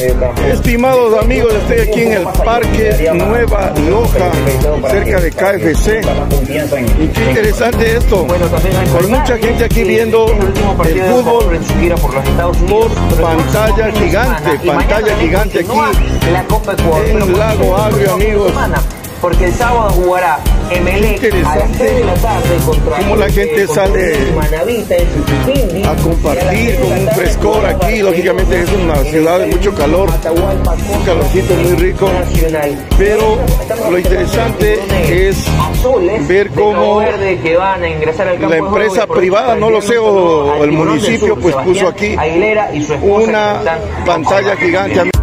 Estoy aquí en el Parque Nueva Loja, cerca de KFC. Y qué interesante esto, con mucha gente aquí viendo el fútbol por pantalla gigante, pantalla gigante aquí. En Lago Agrio, amigos. Porque el sábado jugará Emelec a las 3 de la tarde contra Como la gente sale a compartir con un frescor aquí, lógicamente es una ciudad de mucho calor, un calorcito muy rico, pero lo interesante es ver cómo la empresa privada, no lo sé, o el municipio, pues puso aquí una pantalla gigante.